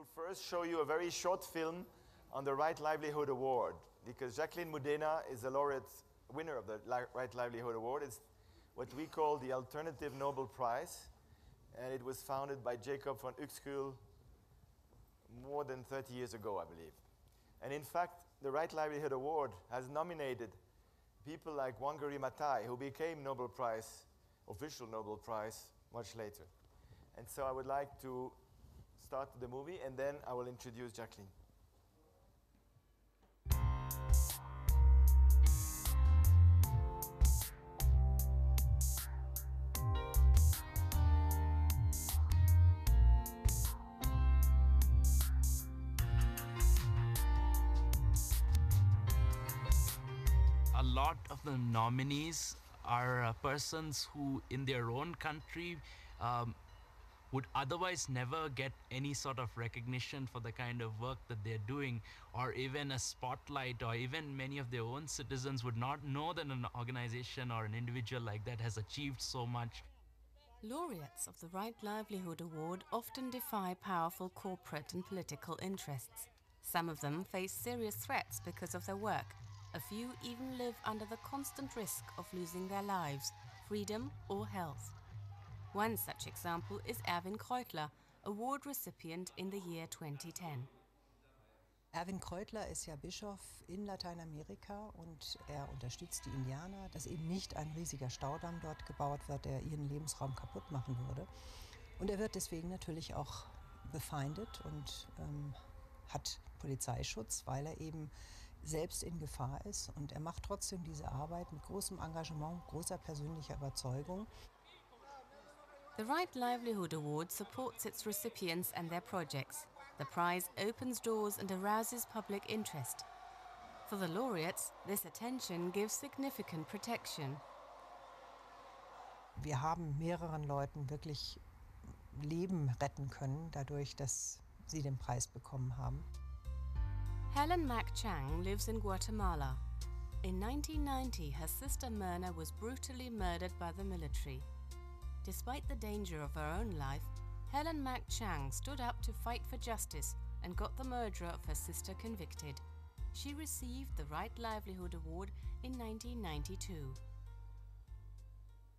will first show you a very short film on the Right Livelihood Award because Jacqueline Moudeina is the laureate winner of the Right Livelihood Award. It's what we call the Alternative Nobel Prize, and it was founded by Jacob von Uexküll more than 30 years ago, I believe. And in fact, the Right Livelihood Award has nominated people like Wangari Maathai, who became Nobel Prize, official Nobel Prize, much later. And so I would like to start the movie, and then I will introduce Jacqueline. A lot of the nominees are uh, persons who, in their own country, um, would otherwise never get any sort of recognition for the kind of work that they're doing, or even a spotlight, or even many of their own citizens would not know that an organization or an individual like that has achieved so much. Laureates of the Right Livelihood Award often defy powerful corporate and political interests. Some of them face serious threats because of their work, a few even live under the constant risk of losing their lives, freedom, or health. One such example is Erwin Kreutler, award recipient in the year 2010. Erwin Kreutler ist ja Bischof in Lateinamerika und er unterstützt die Indianer, dass eben nicht ein riesiger Staudamm dort gebaut wird, der ihren Lebensraum kaputt machen würde. Und er wird deswegen natürlich auch befeindet und ähm, hat Polizeischutz, weil er eben selbst in Gefahr ist. Und er macht trotzdem diese Arbeit mit großem Engagement, großer persönlicher Überzeugung. The Right Livelihood Award supports its recipients and their projects. The prize opens doors and arouses public interest. For the laureates, this attention gives significant protection. Wir haben mehreren Leuten wirklich Leben retten können, dadurch, dass sie den Preis bekommen haben. Helen Mack Chang lives in Guatemala. In 1990, her sister Myrna was brutally murdered by the military. Despite the danger of her own life, Helen Mack Chang stood up to fight for justice and got the murderer of her sister convicted. She received the Right Livelihood Award in 1992.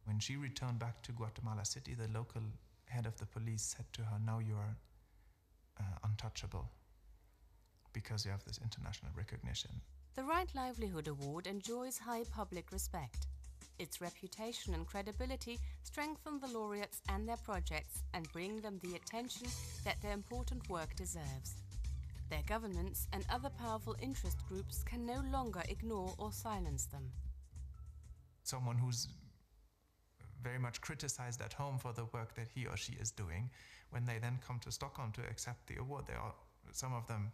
When she returned back to Guatemala City, the local head of the police said to her, Now you are uh, untouchable because you have this international recognition. The Right Livelihood Award enjoys high public respect. Its reputation and credibility strengthen the laureates and their projects and bring them the attention that their important work deserves. Their governments and other powerful interest groups can no longer ignore or silence them. Someone who's very much criticized at home for the work that he or she is doing, when they then come to Stockholm to accept the award, they are some of them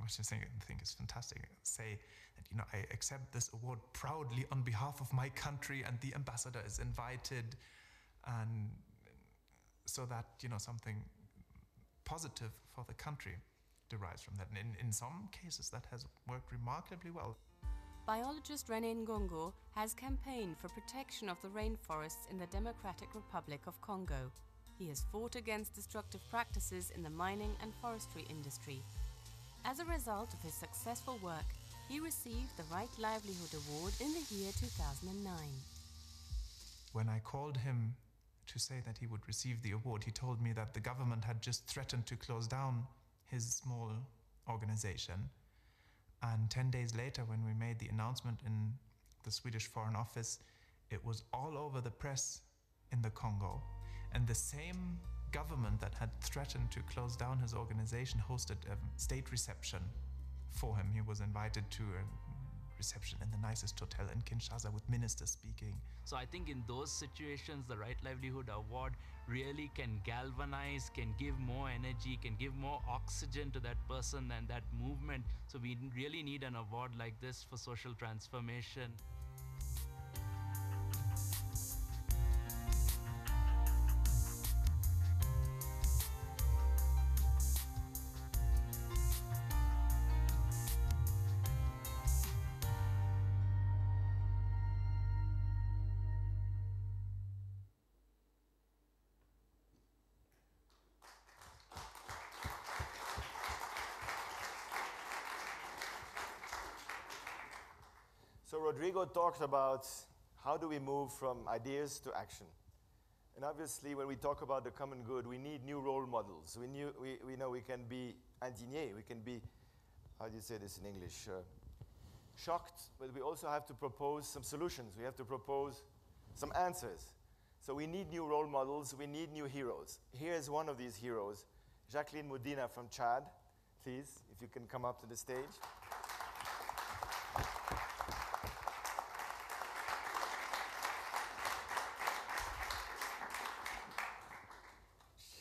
which I think, I think is fantastic, say that, you know, I accept this award proudly on behalf of my country and the ambassador is invited and so that, you know, something positive for the country derives from that. And in, in some cases that has worked remarkably well. Biologist René Ngongo has campaigned for protection of the rainforests in the Democratic Republic of Congo. He has fought against destructive practices in the mining and forestry industry as a result of his successful work, he received the Right Livelihood Award in the year 2009. When I called him to say that he would receive the award, he told me that the government had just threatened to close down his small organization. And 10 days later, when we made the announcement in the Swedish Foreign Office, it was all over the press in the Congo. And the same government that had threatened to close down his organization hosted a state reception for him. He was invited to a reception in the nicest hotel in Kinshasa with ministers speaking. So I think in those situations, the Right Livelihood Award really can galvanize, can give more energy, can give more oxygen to that person and that movement. So we really need an award like this for social transformation. Rodrigo talked about how do we move from ideas to action. And obviously, when we talk about the common good, we need new role models. We, knew, we, we know we can be indigné, we can be, how do you say this in English? Uh, shocked, but we also have to propose some solutions. We have to propose some answers. So we need new role models, we need new heroes. Here is one of these heroes, Jacqueline Moudeina from Chad. Please, if you can come up to the stage.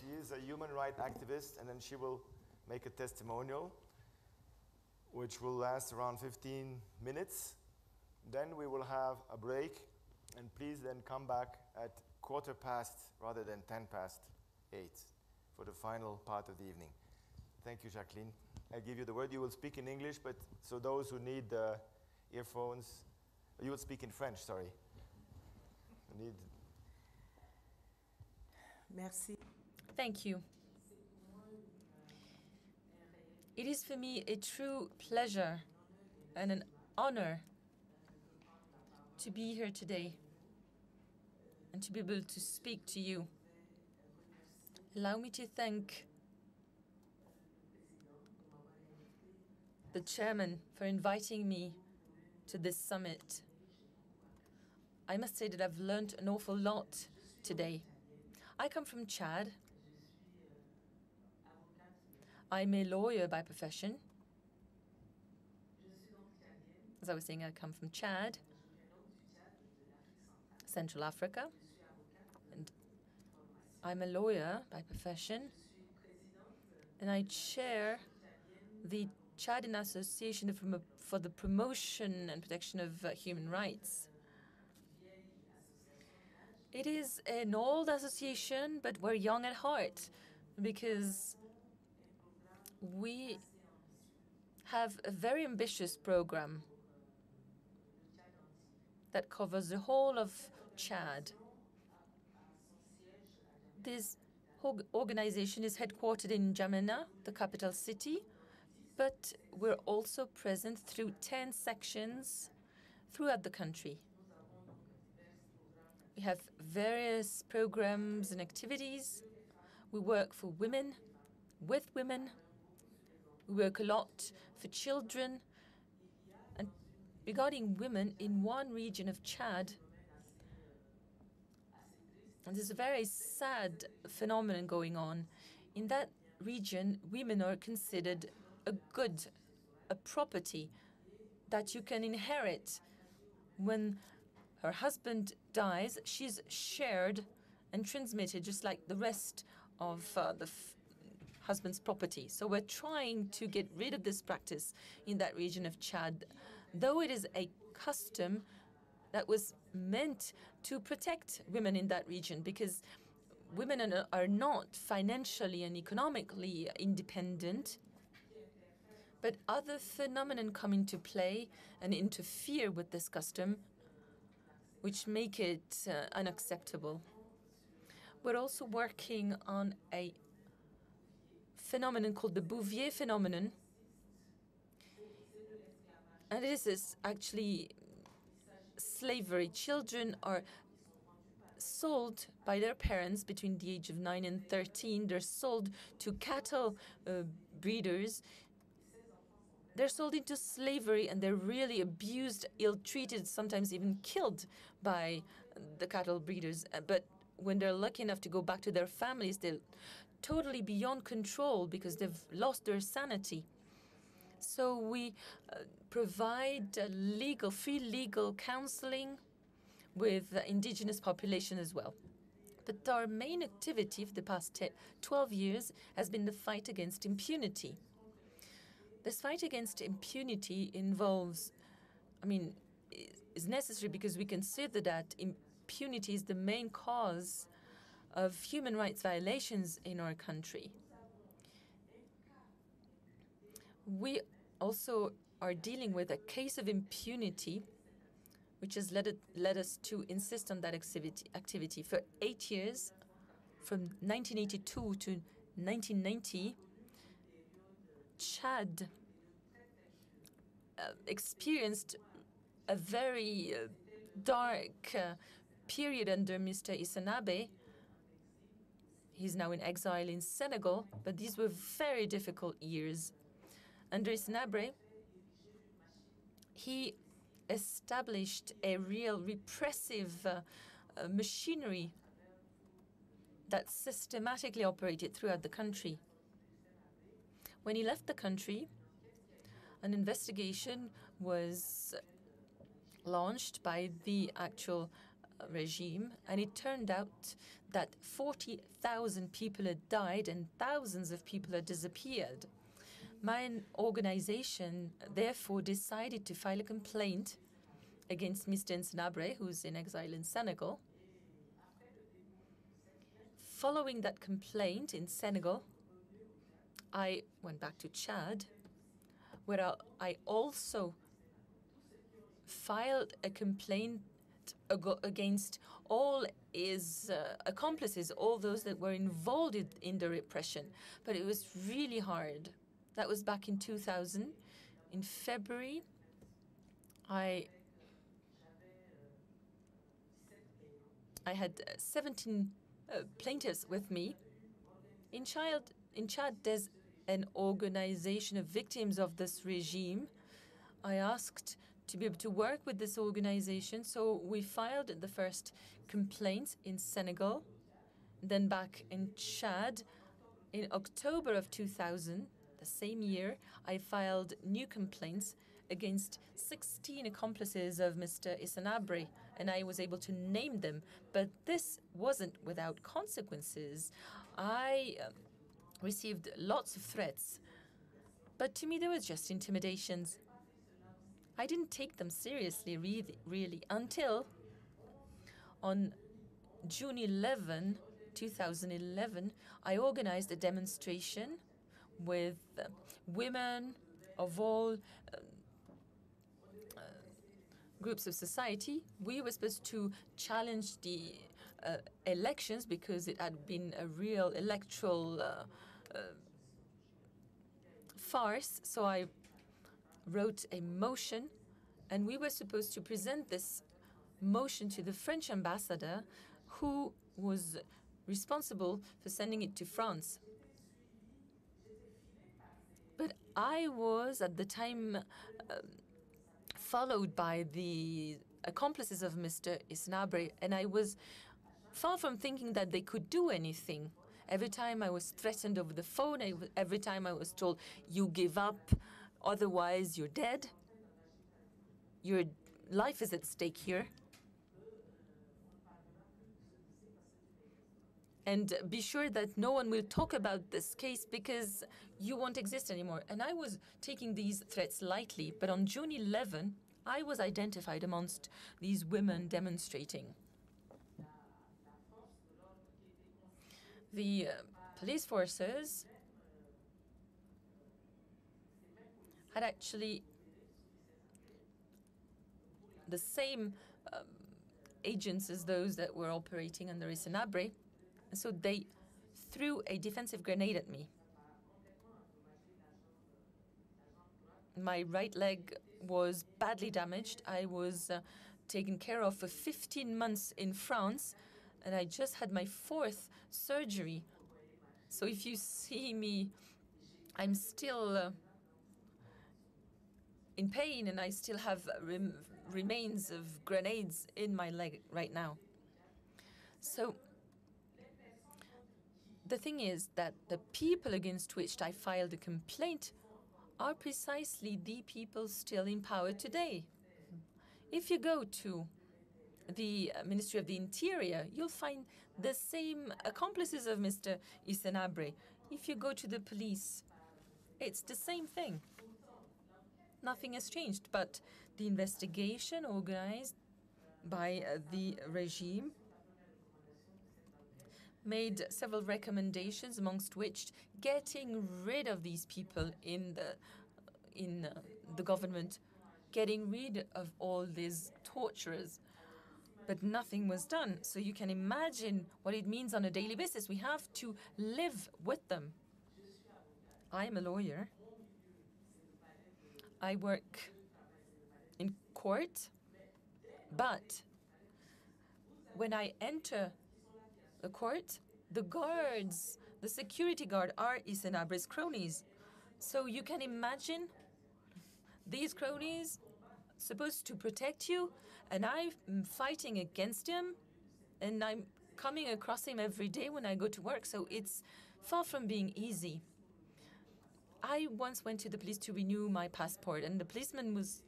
She is a human rights activist, and then she will make a testimonial, which will last around 15 minutes. Then we will have a break, and please then come back at quarter past rather than 10 past 8 for the final part of the evening. Thank you, Jacqueline. I give you the word. You will speak in English, but so those who need the earphones, you will speak in French, sorry. Merci. Thank you. It is for me a true pleasure and an honor to be here today and to be able to speak to you. Allow me to thank the chairman for inviting me to this summit. I must say that I've learned an awful lot today. I come from Chad. I'm a lawyer by profession. As I was saying, I come from Chad, Central Africa, and I'm a lawyer by profession, and I chair the Chadian Association for, the Promotion and Protection of uh, Human Rights. It is an old association, but we're young at heart because we have a very ambitious program that covers the whole of Chad. This organization is headquartered in N'Djamena, the capital city, but we're also present through 10 sections throughout the country. We have various programs and activities. We work for women, with women. Work a lot for children. And regarding women, in one region of Chad, and there's a very sad phenomenon going on. In that region, women are considered a good, a property that you can inherit when her husband dies, she's shared and transmitted just like the rest of uh, the husband's property. So we're trying to get rid of this practice in that region of Chad, though it is a custom that was meant to protect women in that region because women are- not financially and economically independent. But other phenomena come into play and interfere with this custom which make it uh, unacceptable. We're also working on a phenomenon called the Bouvier phenomenon. And this is actually slavery. Children are sold by their parents between the age of 9 and 13. They're sold to cattle uh, breeders they're sold into slavery and they're really abused, ill treated, sometimes even killed by the cattle breeders. Uh, But when they're lucky enough to go back to their families, they're totally beyond control because they've lost their sanity. So we uh, provide uh, legal, free legal counseling with the indigenous population as well. But our main activity for the past 10, 12 years has been the fight against impunity. This fight against impunity involves, I mean, is necessary because we consider that impunity is the main cause of human rights violations in our country. We also are dealing with a case of impunity, which has led, it, led us to insist on that activity, activity. For eight years, from 1982 to 1990, Chad uh, experienced a very uh, dark uh, period under Mr. Hissène Habré. He's now in exile in Senegal, but these were very difficult years. Under Hissène Habré, he established a real repressive uh, uh, machinery that systematically operated throughout the country. When he left the country, an investigation was launched by the actual regime, and it turned out that 40,000 people had died and thousands of people had disappeared. My organization therefore decided to file a complaint against Mr. Hissène Habré, who's in exile in Senegal. Following that complaint in Senegal, I went back to Chad, where I also filed a complaint against all his uh, accomplices, all those that were involved in the repression. But it was really hard. That was back in 2000. In February, I I had uh, 17 uh, plaintiffs with me. In child, in Chad, there's an organization of victims of this regime. I asked to be able to work with this organization, so we filed the first complaints in Senegal, then back in Chad. In October of 2000, the same year, I filed new complaints against 16 accomplices of Mr. Hissène Habré, and I was able to name them. But this wasn't without consequences. I um, received lots of threats, but to me, they were just intimidations. I didn't take them seriously, really, really, until on June 11, 2011, I organized a demonstration with uh, women of all uh, uh, groups of society. We were supposed to challenge the uh, elections because it had been a real electoral uh, uh, farce. So I wrote a motion, and we were supposed to present this motion to the French ambassador, who was responsible for sending it to France. But I was at the time uh, followed by the accomplices of Mr. Hissène Habré, and I was far from thinking that they could do anything. Every time I was threatened over the phone, every time I was told, you give up, otherwise you're dead. Your life is at stake here. And be sure that no one will talk about this case because you won't exist anymore. And I was taking these threats lightly, but on June 11, I was identified amongst these women demonstrating. The uh, police forces had actually the same um, agents as those that were operating under Hissène Habré, so they threw a defensive grenade at me. My right leg was badly damaged. I was uh, taken care of for 15 months in France, and I just had my fourth surgery. So if you see me, I'm still uh, in pain and I still have rem remains of grenades in my leg right now. So the thing is that the people against which I filed a complaint are precisely the people still in power today. If you go to the uh, Ministry of the Interior, you'll find the same accomplices of Mr. Hissène Habré. If you go to the police, it's the same thing. Nothing has changed, but the investigation organized by uh, the regime made several recommendations, amongst which getting rid of these people in the in uh, the government, getting rid of all these torturers. But nothing was done. So you can imagine what it means on a daily basis. We have to live with them. I am a lawyer. I work in court, but when I enter the court, the guards, the security guard are Hissène Habré's cronies. So you can imagine these cronies supposed to protect you, and I'm fighting against him, and I'm coming across him every day when I go to work, so it's far from being easy. I once went to the police to renew my passport, and the policeman was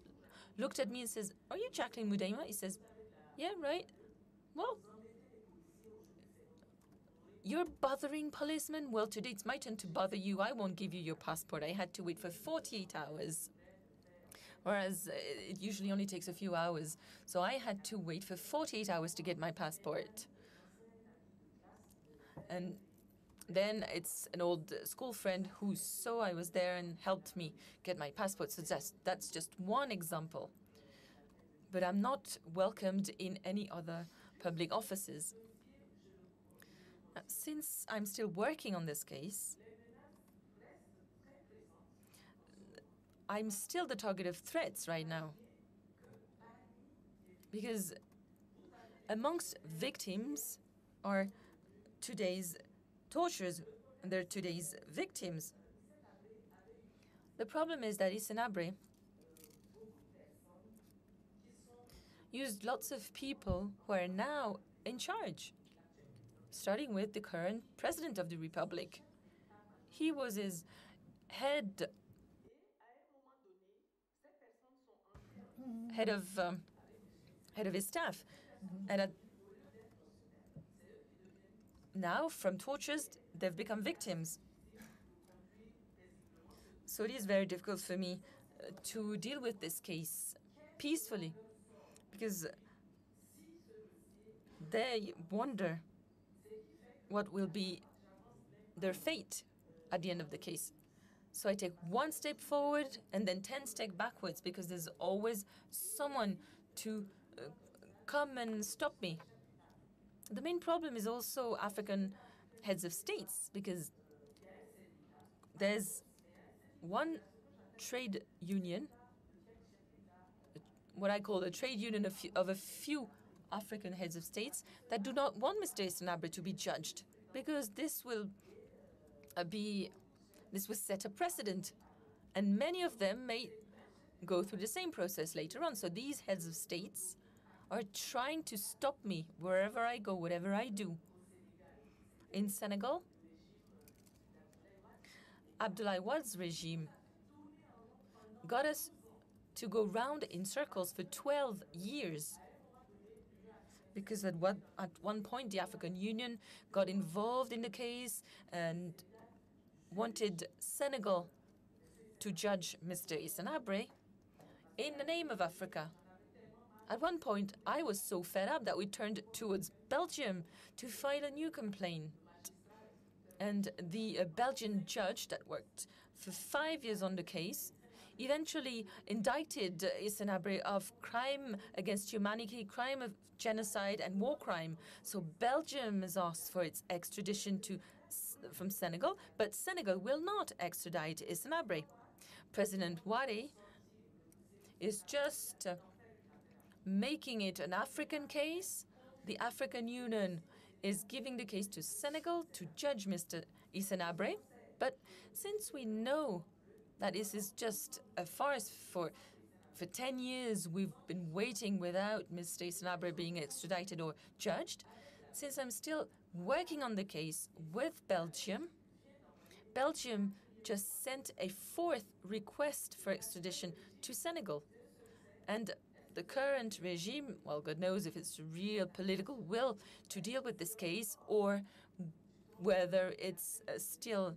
looked at me and says, "Are you Jacqueline Moudeina?" He says, "Yeah, right." Well, you're bothering policemen? Well, today it's my turn to bother you. I won't give you your passport. I had to wait for 48 hours. Whereas uh, it usually only takes a few hours. So I had to wait for 48 hours to get my passport. And then it's an old school friend who saw I was there and helped me get my passport. So that's, that's just one example. But I'm not welcomed in any other public offices. Uh, Since I'm still working on this case, I'm still the target of threats right now. Because amongst victims are today's torturers, and they're today's victims. The problem is that Hissène Habré used lots of people who are now in charge starting with the current president of the republic. He was his head head of um, head of his staff, and at, now from tortures they've become victims. So it is very difficult for me uh, to deal with this case peacefully, because they wonder what will be their fate at the end of the case. So I take one step forward and then 10 steps backwards because there's always someone to uh, come and stop me. The main problem is also African heads of states because there's one trade union, what I call a trade union of, of a few African heads of states that do not want Mr. Hissène Habré to be judged because this will uh, be this will set a precedent and many of them may go through the same process later on so these heads of states are trying to stop me wherever I go whatever I do in Senegal Abdoulaye Wade's regime got us to go round in circles for 12 years because at what at one point the African Union got involved in the case and wanted Senegal to judge Mr. Hissène Habré in the name of Africa. At one point, I was so fed up that we turned towards Belgium to file a new complaint. And the uh, Belgian judge that worked for five years on the case eventually indicted uh, of crime against humanity, crime of genocide, and war crime. So Belgium has asked for its extradition to from Senegal, but Senegal will not extradite Hissène Habré. President Wade is just uh, making it an African case. The African Union is giving the case to Senegal to judge Mr. Hissène Habré. But since we know that this is just a farce for for 10 years we've been waiting without Mr. Hissène Habré being extradited or judged, since I'm still working on the case with Belgium, Belgium just sent a fourth request for extradition to Senegal. And the current regime, well, God knows if it's real political will to deal with this case or whether it's uh, still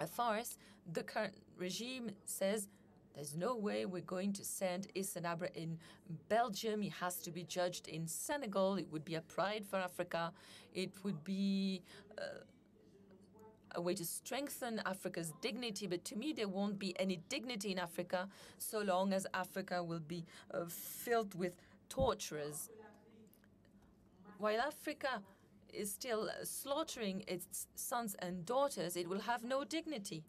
a farce, the current regime says there's no way we're going to send Hissène Habré in Belgium. He has to be judged in Senegal. It would be a pride for Africa. It would be uh, a way to strengthen Africa's dignity. But to me, there won't be any dignity in Africa so long as Africa will be uh, filled with torturers. While Africa is still slaughtering its sons and daughters, it will have no dignity.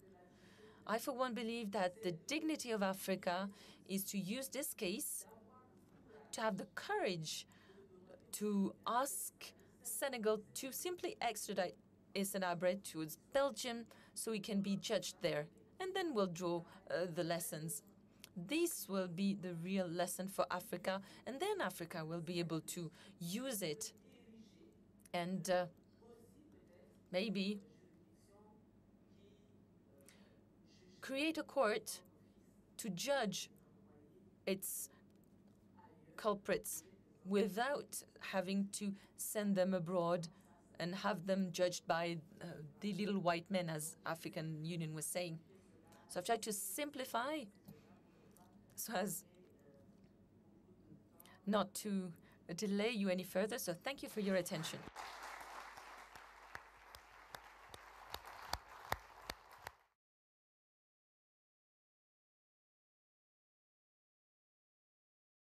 I, for one, believe that the dignity of Africa is to use this case to have the courage to ask Senegal to simply extradite Hissène Habré to Belgium so he can be judged there. And then we'll draw uh, the lessons. This will be the real lesson for Africa, and then Africa will be able to use it. And uh, maybe create a court to judge its culprits without having to send them abroad and have them judged by uh, the little white men, as African Union was saying. So I've tried to simplify so as not to delay you any further. So thank you for your attention.